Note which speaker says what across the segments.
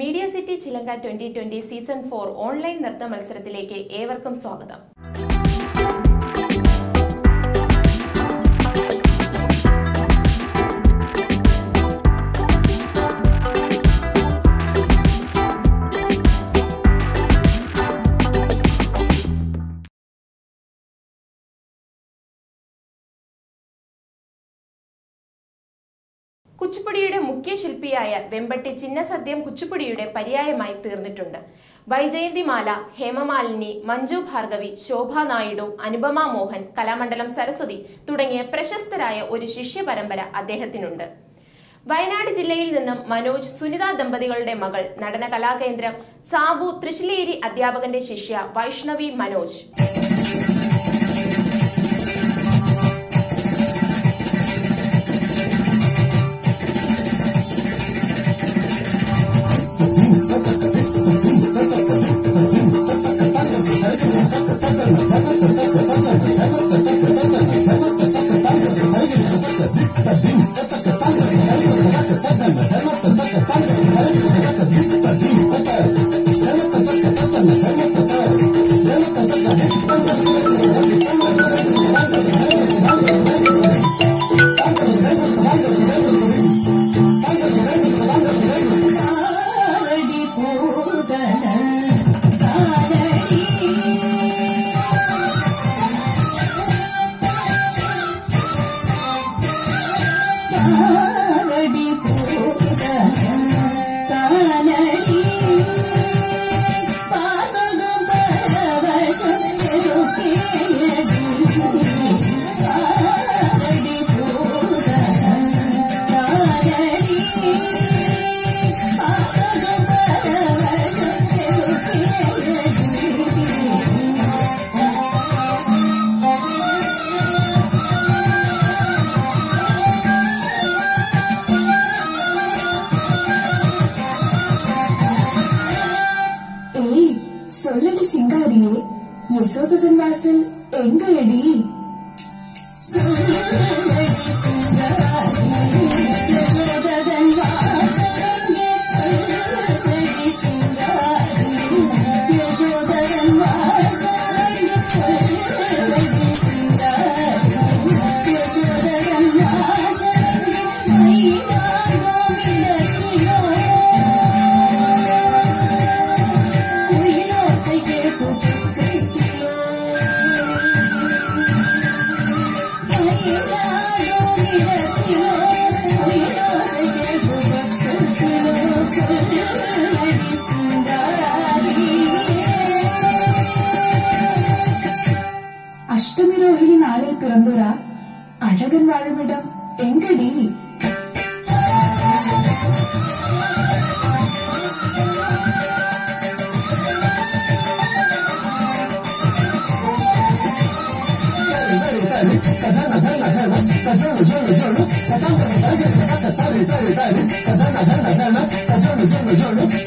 Speaker 1: Media city Chilanka twenty twenty season four online നൃത്ത മത്സരത്തിലേക്ക് ഏവർക്കും സ്വാഗതം. കുച്ചിപ്പുടിയുടെ മുഖ്യ ശില്പിയായ വെമ്പട്ടി ചിന്നസദ്യം കുച്ചുപ്പുടിയുടെ പര്യായമായി തീർന്നിട്ടുണ്ട്. വൈജയന്തിമാല ഹേമമാലിനി മഞ്ജു ഭാർഗവി ശോഭ നായിഡു അനുപമ മോഹൻ കലാമണ്ഡലം സരസ്വതി തുടങ്ങിയ പ്രശസ്തരായ ഒരു ശിഷ്യ പരമ്പര അദ്ദേഹത്തിനുണ്ട്. വയനാട് ജില്ലയിൽ നിന്നും മനോജ് സുനിത ദമ്പതികളുടെ മകൾ നടന കലാകേന്ദ്രം സാബു തൃശ്ശിലേരി അധ്യാപകന്റെ ശിഷ്യ വൈഷ്ണവി മനോജ്.
Speaker 2: சொல்லடி சிங்காரியே யசோதன் வாசல் எங்க அடி அஷ்டமி நாளில் பிறந்தோரா அழகன் வாழுமிடம் எங்கடி
Speaker 3: Thank you.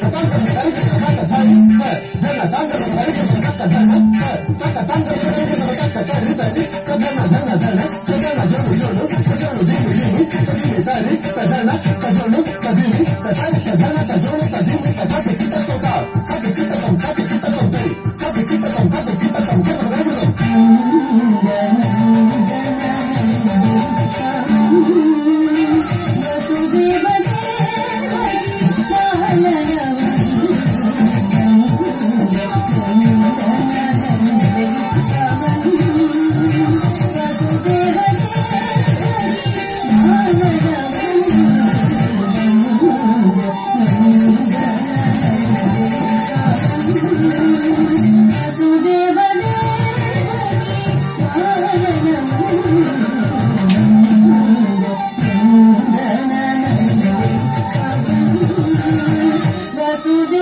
Speaker 4: です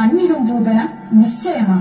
Speaker 4: పన్నిడు బూదన నిశ్చయమా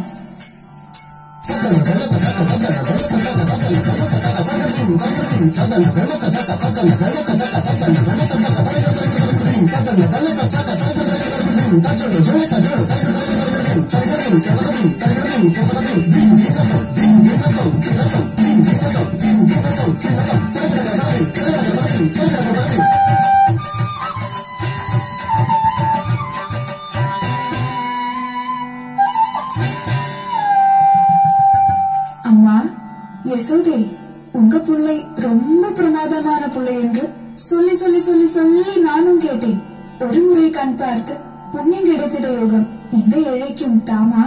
Speaker 4: പാർത്ത് പുണ്യം കിടത്തിട യോഗം ഇത്
Speaker 3: എഴയ്ക്കും താമാ.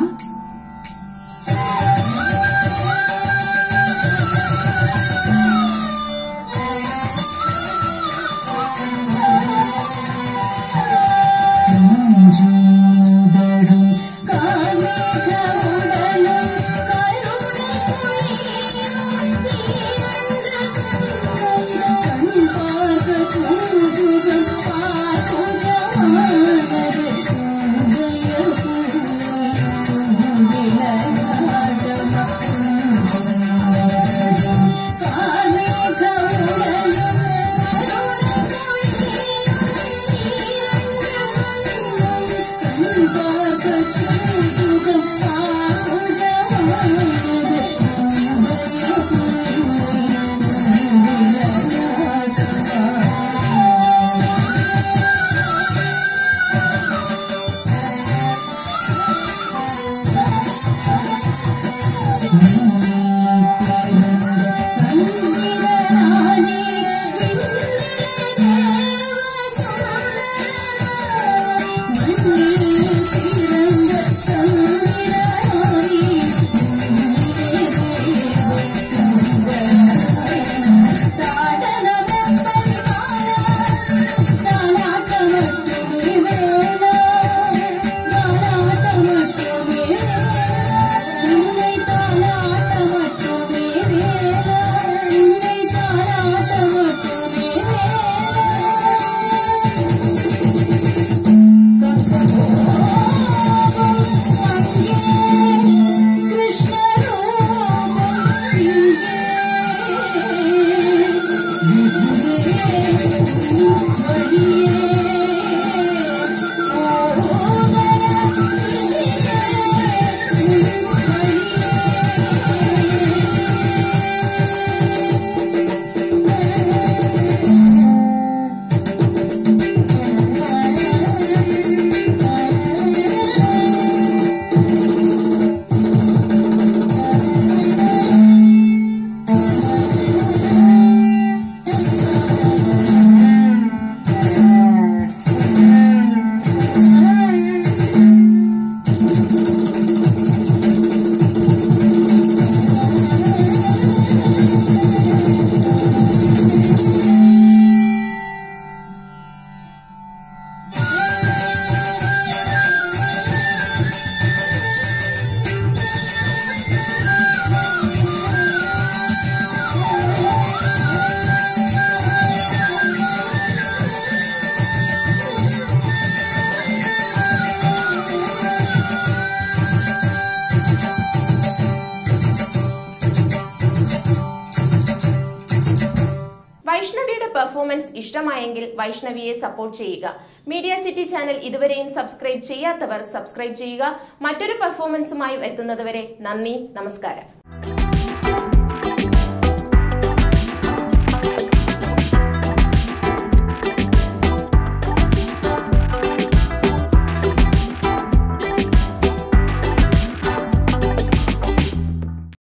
Speaker 3: ഇഷ്ടമായെങ്കിൽ വൈഷ്ണവിയെ സപ്പോർട്ട് ചെയ്യുക. മീഡിയ സിറ്റി ചാനൽ ഇതുവരെയും സബ്സ്ക്രൈബ് ചെയ്യാത്തവർ സബ്സ്ക്രൈബ് ചെയ്യുക. മറ്റൊരു പെർഫോമൻസുമായും എത്തുന്നതുവരെ നന്ദി നമസ്കാരം.